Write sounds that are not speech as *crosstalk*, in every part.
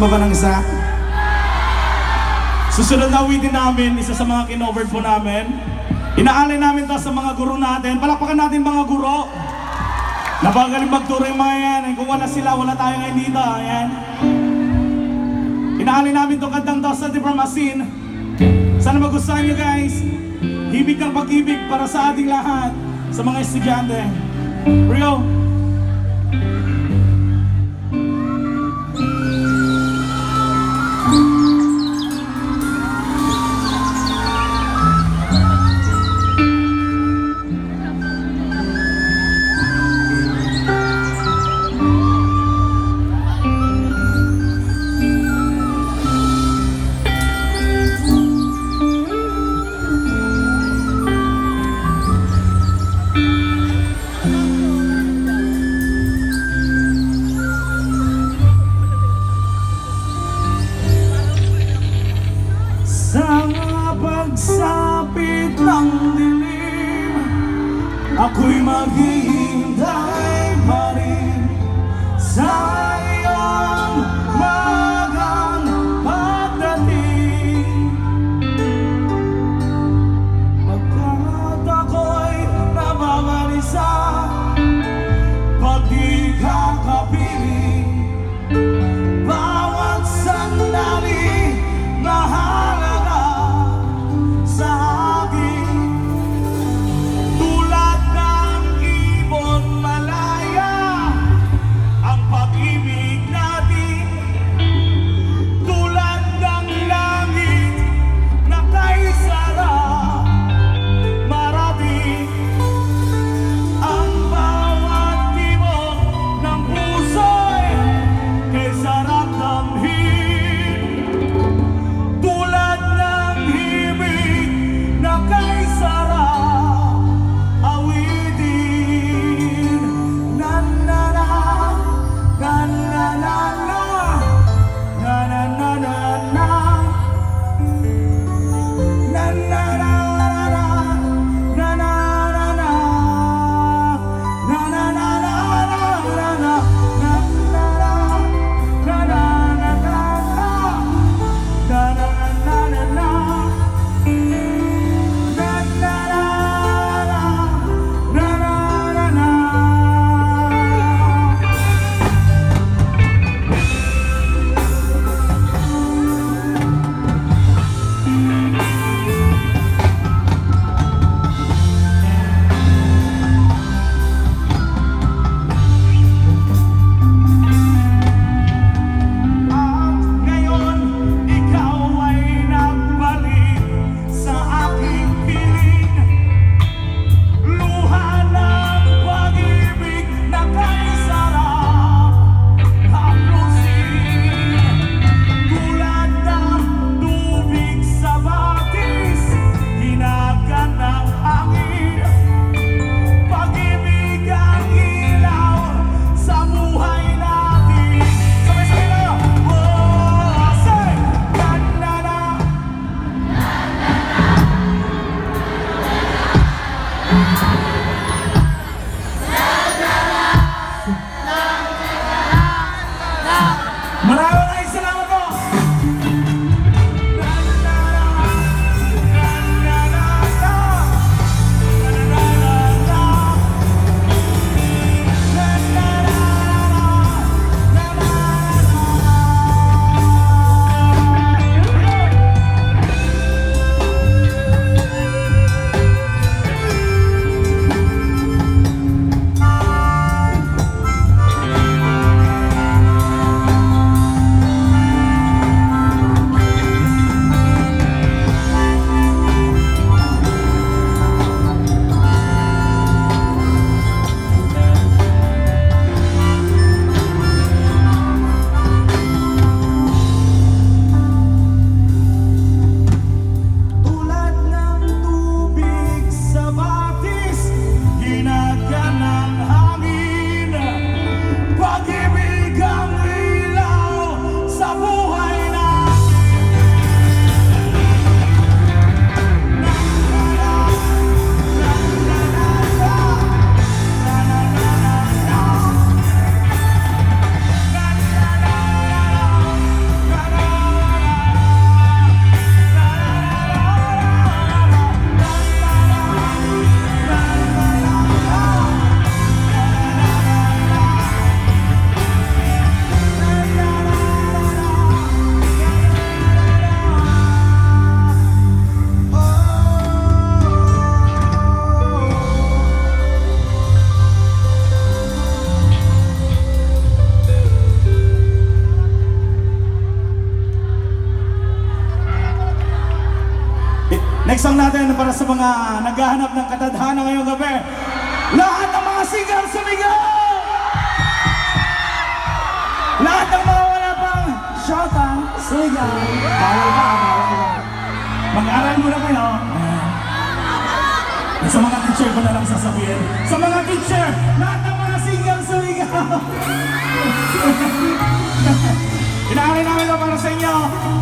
pa ba ng isa? Susunod na awitin namin, isa sa mga kinover po namin. Inaalay namin ta sa mga guro natin. Palakpakan natin mga guro. Napagaling magturo yung mga yan. Kung wala sila, wala tayo ngayon dito. Ayan. Inaalay namin itong kantang Dasa de Bramasin. Sana magustuhan nyo guys. Hibig ng pag-ibig para sa ating lahat. Sa mga estudyante. Rio, Aku imam para sa mga naghahanap ng katadhana ngayong gabi. Lahat ng mga single sumigaw! Lahat ng mga wala pang shota, sigaw. Bawal ka, bawal. Mag-aral muna kayo. Ayan. Sa mga teacher ko na lang sasabihin. Sa mga teacher, lahat ng mga single sumigaw. *laughs* Inaari namin ito para sa inyo.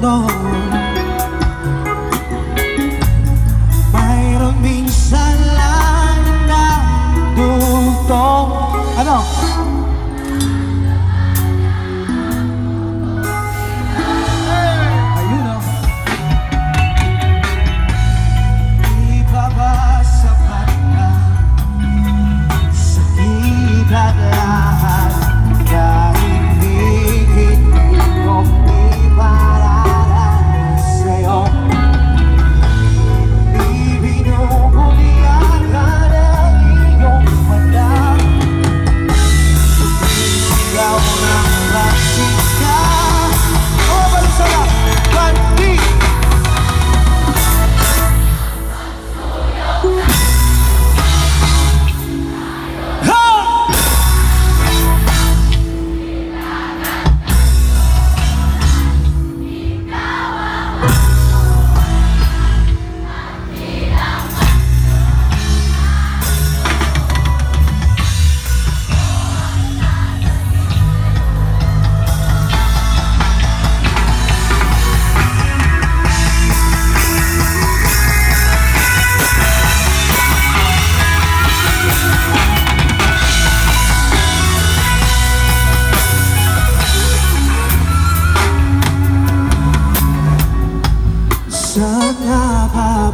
到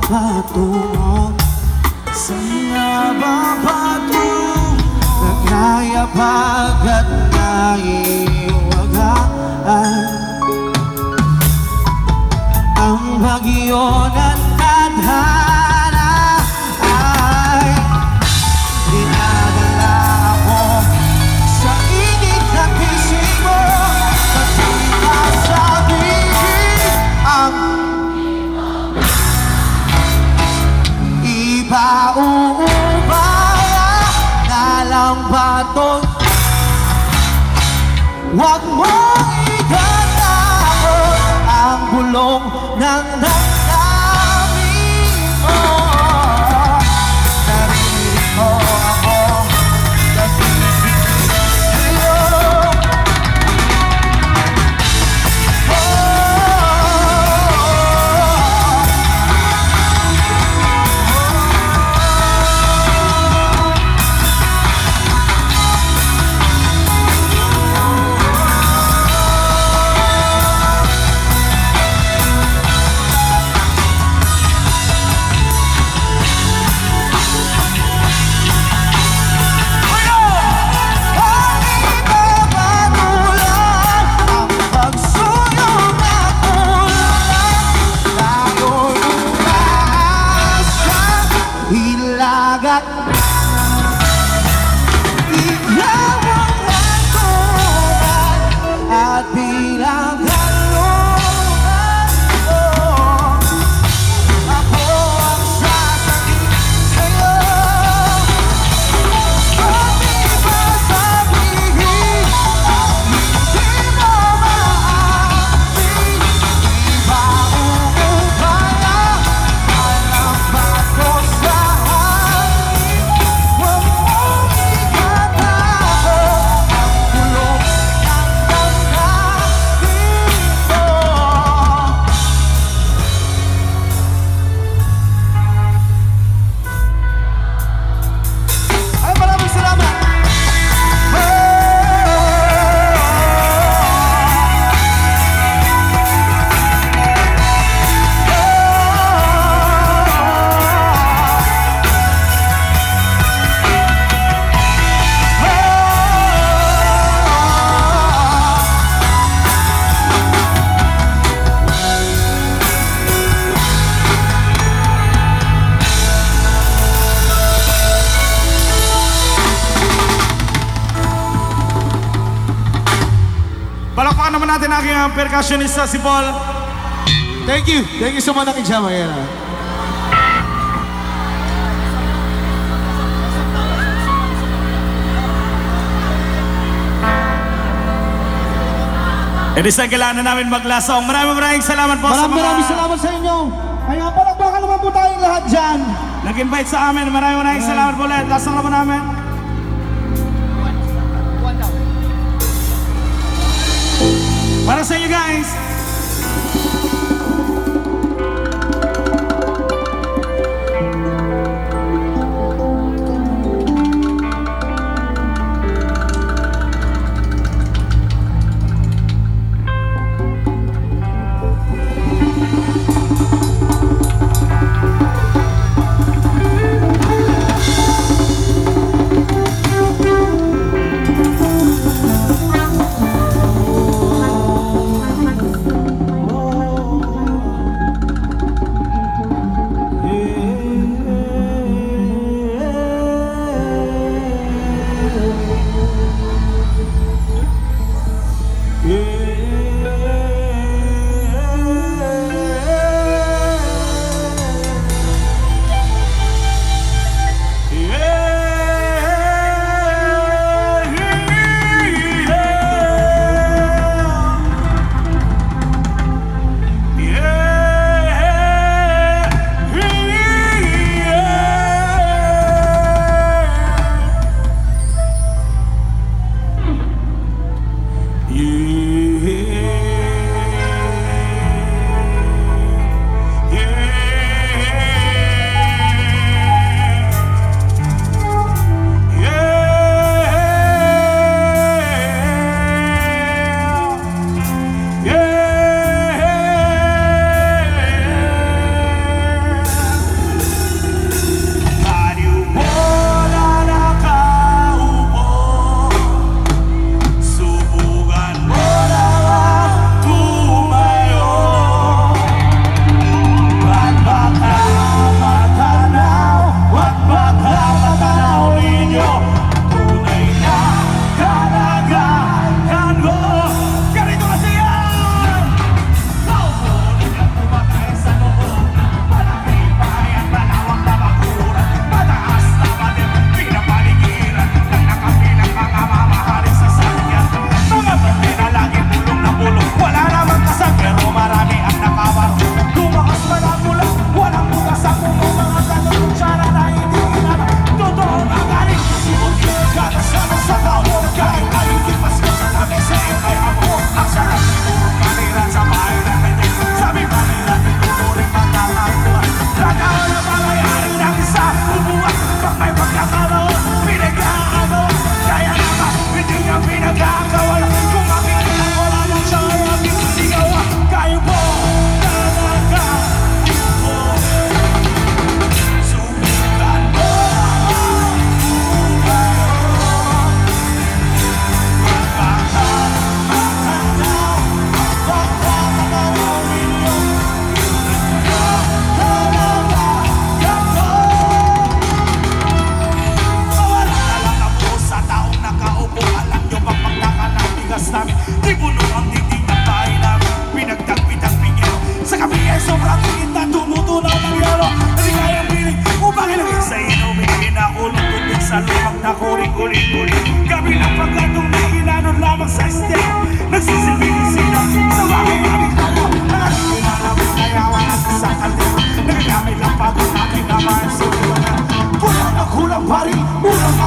patungo? Saan nga ba patungo? Nagkaya pagkat naiwagaan Ang bagyo ng tadhana Ipaubaya na lang baton Huwag mong natin aking ah, percussionista si Paul. Thank you. Thank you so much aking Jama. Yeah. It is ang kailangan namin maglasong. Maraming maraming salamat po maraming, sa mga... Maraming salamat sa inyo. Kaya palakpakan naman po tayong lahat dyan. Nag-invite sa amin. Maraming maraming salamat po ulit. Lasang naman namin. Para sa inyo guys.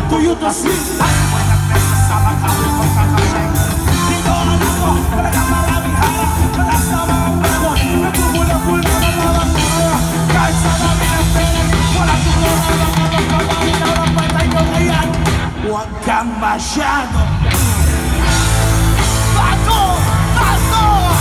tuyot na swing At walang nakasama ka rin pagkakasay Dito ang ako, talagang maraming harap Matas na mga panahon, nagmumulabul na mga mga Kahit sa dami ng pera, walang tulong Ang mga pagpapangit na patay ko ngayon Huwag kang masyadong more!